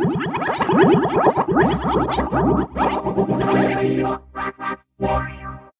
you